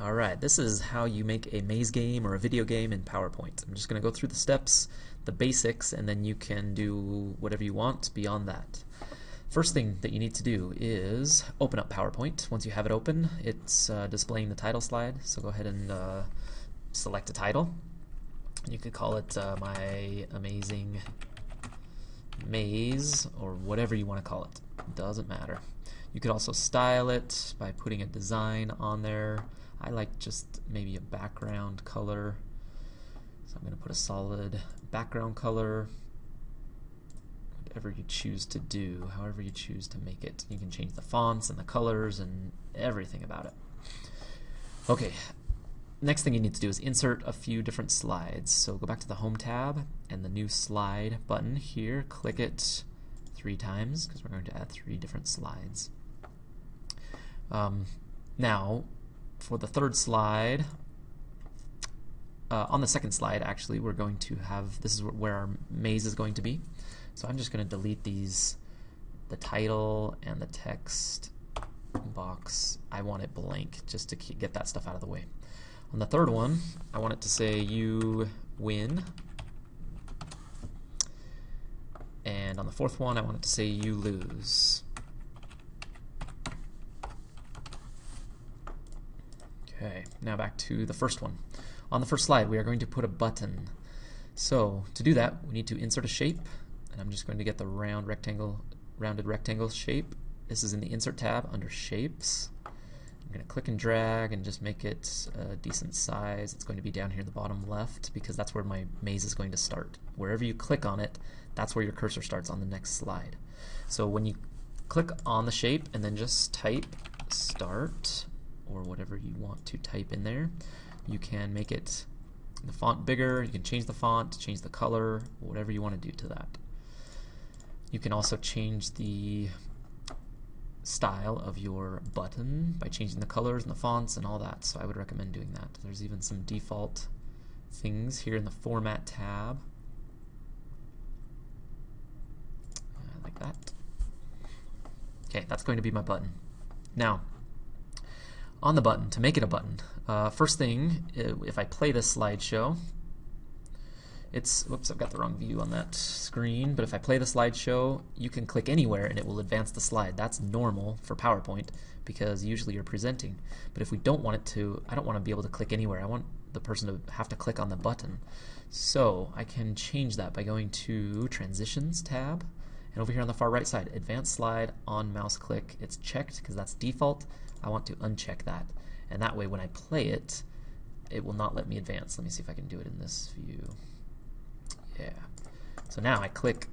Alright, this is how you make a maze game or a video game in PowerPoint. I'm just going to go through the steps, the basics, and then you can do whatever you want beyond that. First thing that you need to do is open up PowerPoint. Once you have it open, it's uh, displaying the title slide, so go ahead and uh, select a title. You could call it uh, My Amazing Maze, or whatever you want to call it. Doesn't matter. You could also style it by putting a design on there. I like just maybe a background color. So I'm going to put a solid background color. Whatever you choose to do, however you choose to make it. You can change the fonts and the colors and everything about it. Okay, next thing you need to do is insert a few different slides. So go back to the Home tab and the new slide button here. Click it three times because we're going to add three different slides. Um, now, for the third slide, uh, on the second slide, actually, we're going to have, this is where our maze is going to be. So I'm just going to delete these, the title and the text box. I want it blank just to get that stuff out of the way. On the third one, I want it to say you win. And on the fourth one, I want it to say you lose. Okay, now back to the first one. On the first slide, we are going to put a button. So to do that, we need to insert a shape, and I'm just going to get the round rectangle, rounded rectangle shape. This is in the Insert tab under Shapes. I'm going to click and drag and just make it a decent size. It's going to be down here in the bottom left because that's where my maze is going to start. Wherever you click on it, that's where your cursor starts on the next slide. So when you click on the shape and then just type start or whatever you want to type in there. You can make it the font bigger, you can change the font, change the color, whatever you want to do to that. You can also change the style of your button by changing the colors and the fonts and all that, so I would recommend doing that. There's even some default things here in the Format tab. Like that. Okay, that's going to be my button. Now, on the button to make it a button. Uh, first thing, if I play this slideshow, it's, whoops, I've got the wrong view on that screen, but if I play the slideshow, you can click anywhere and it will advance the slide. That's normal for PowerPoint because usually you're presenting. But if we don't want it to, I don't want to be able to click anywhere. I want the person to have to click on the button. So I can change that by going to Transitions tab, and over here on the far right side, Advanced Slide on mouse click. It's checked because that's default. I want to uncheck that. And that way when I play it, it will not let me advance. Let me see if I can do it in this view. Yeah. So now I click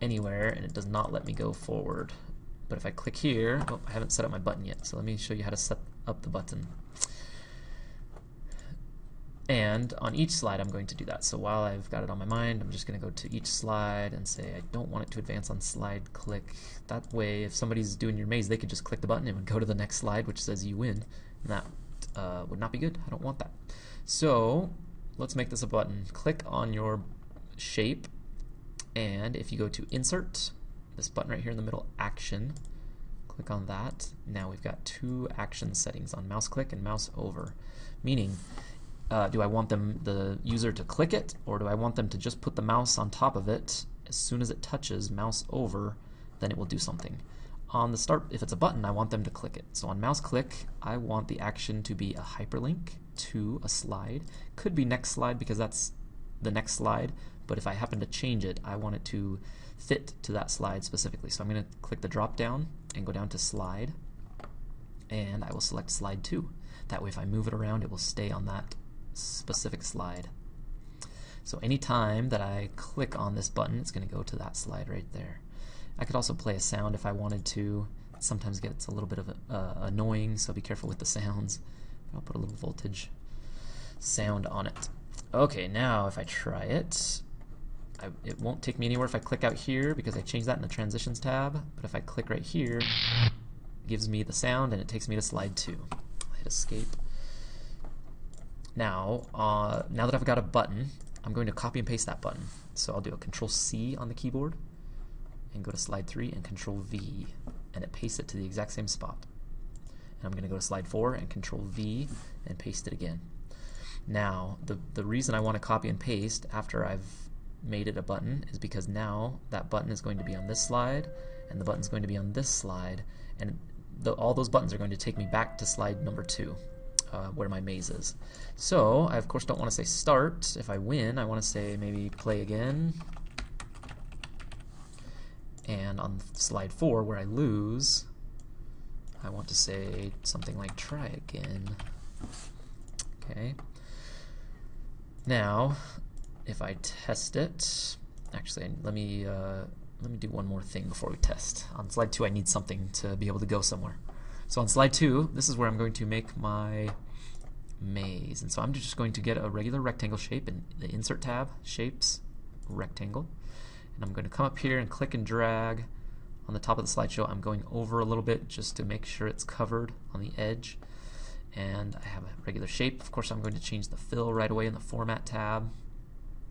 anywhere and it does not let me go forward. But if I click here, oh, I haven't set up my button yet, so let me show you how to set up the button. And on each slide, I'm going to do that. So while I've got it on my mind, I'm just going to go to each slide and say I don't want it to advance on slide click. That way, if somebody's doing your maze, they could just click the button and go to the next slide, which says you win. And that uh, would not be good. I don't want that. So let's make this a button. Click on your shape, and if you go to Insert, this button right here in the middle, Action, click on that. Now we've got two action settings on mouse click and mouse over, meaning uh, do I want them the user to click it or do I want them to just put the mouse on top of it? As soon as it touches mouse over then it will do something. On the start if it's a button I want them to click it. So on mouse click I want the action to be a hyperlink to a slide. Could be next slide because that's the next slide but if I happen to change it I want it to fit to that slide specifically. So I'm going to click the drop down and go down to slide and I will select slide 2 that way if I move it around it will stay on that specific slide. So anytime that I click on this button, it's going to go to that slide right there. I could also play a sound if I wanted to. It sometimes gets a little bit of uh, annoying, so be careful with the sounds. I'll put a little voltage sound on it. Okay, now if I try it, I, it won't take me anywhere if I click out here because I changed that in the transitions tab. But if I click right here, it gives me the sound and it takes me to slide two. I'll hit escape. Now, uh, now that I've got a button, I'm going to copy and paste that button. So I'll do a Control C on the keyboard and go to slide 3 and Control V and it pastes it to the exact same spot. And I'm going to go to slide 4 and control V and paste it again. Now, the, the reason I want to copy and paste after I've made it a button is because now that button is going to be on this slide and the button's going to be on this slide and the, all those buttons are going to take me back to slide number 2 uh, where my maze is. So I of course don't want to say start. If I win, I want to say maybe play again. And on slide 4, where I lose, I want to say something like try again. Okay. Now, if I test it, actually, let me uh, let me do one more thing before we test. On slide 2, I need something to be able to go somewhere. So on slide 2, this is where I'm going to make my maze. And so I'm just going to get a regular rectangle shape in the Insert tab, Shapes, Rectangle. And I'm going to come up here and click and drag on the top of the slideshow. I'm going over a little bit just to make sure it's covered on the edge. And I have a regular shape. Of course, I'm going to change the fill right away in the Format tab.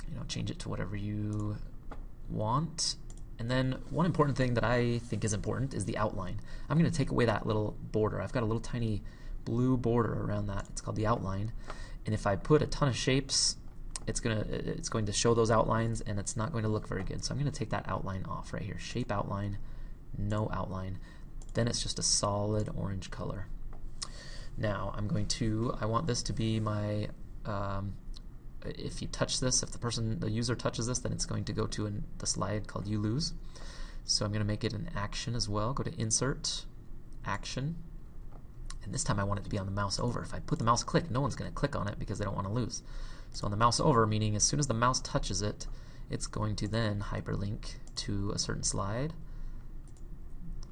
You know, change it to whatever you want. And then one important thing that I think is important is the outline. I'm going to take away that little border. I've got a little tiny blue border around that. It's called the outline. And if I put a ton of shapes, it's gonna it's going to show those outlines and it's not going to look very good. So I'm going to take that outline off right here. Shape outline, no outline. Then it's just a solid orange color. Now I'm going to I want this to be my um, if you touch this, if the person, the user touches this, then it's going to go to an, the slide called you lose. So I'm going to make it an action as well. Go to insert, action, and this time I want it to be on the mouse over. If I put the mouse click, no one's going to click on it because they don't want to lose. So on the mouse over, meaning as soon as the mouse touches it, it's going to then hyperlink to a certain slide.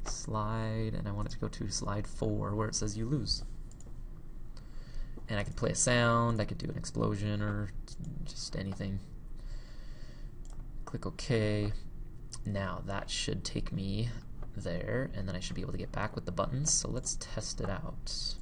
Slide, and I want it to go to slide 4 where it says you lose. And I could play a sound, I could do an explosion or just anything. Click OK. Now that should take me there, and then I should be able to get back with the buttons. So let's test it out.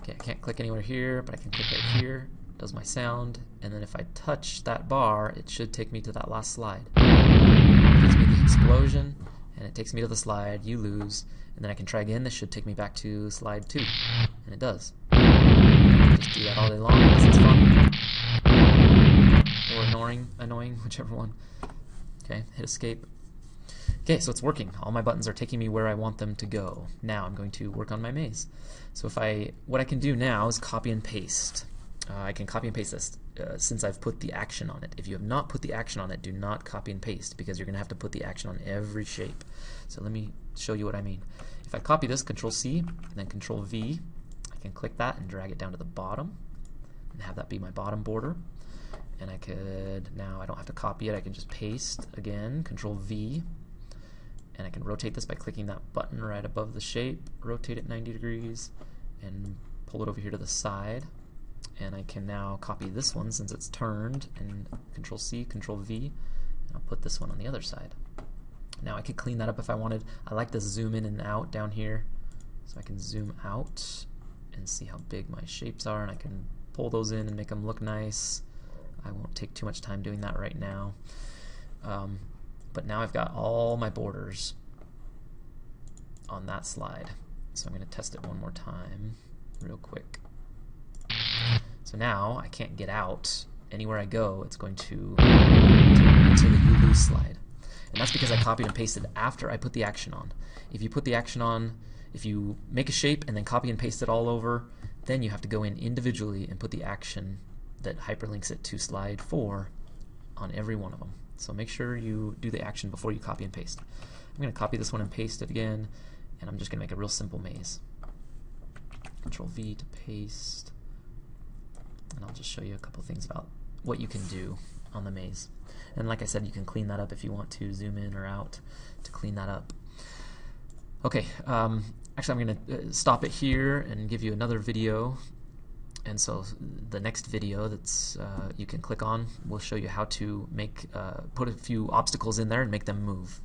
Okay, I can't click anywhere here, but I can click right here. Does my sound, and then if I touch that bar, it should take me to that last slide. It gives me the explosion, and it takes me to the slide. You lose, and then I can try again. This should take me back to slide two, and it does. Just do that all day long because it's fun, or annoying, annoying, whichever one. Okay, hit escape. Okay, so it's working. All my buttons are taking me where I want them to go. Now I'm going to work on my maze. So if I, what I can do now is copy and paste. Uh, I can copy and paste this uh, since I've put the action on it. If you have not put the action on it, do not copy and paste because you're going to have to put the action on every shape. So let me show you what I mean. If I copy this, Control C, and then Control V, I can click that and drag it down to the bottom and have that be my bottom border. And I could, now I don't have to copy it, I can just paste again, Control V, and I can rotate this by clicking that button right above the shape, rotate it 90 degrees, and pull it over here to the side. And I can now copy this one since it's turned, and Control C, Control V, and I'll put this one on the other side. Now I could clean that up if I wanted. I like to zoom in and out down here, so I can zoom out and see how big my shapes are, and I can pull those in and make them look nice. I won't take too much time doing that right now. Um, but now I've got all my borders on that slide. So I'm going to test it one more time real quick. So now I can't get out. Anywhere I go, it's going to to the you lose slide. And that's because I copied and pasted after I put the action on. If you put the action on, if you make a shape and then copy and paste it all over, then you have to go in individually and put the action that hyperlinks it to slide 4 on every one of them. So make sure you do the action before you copy and paste. I'm going to copy this one and paste it again, and I'm just going to make a real simple maze. Control V to paste, and I'll just show you a couple things about what you can do on the maze. And like I said, you can clean that up if you want to zoom in or out to clean that up. Okay, um, actually I'm going to uh, stop it here and give you another video and so the next video that's uh, you can click on will show you how to make uh, put a few obstacles in there and make them move.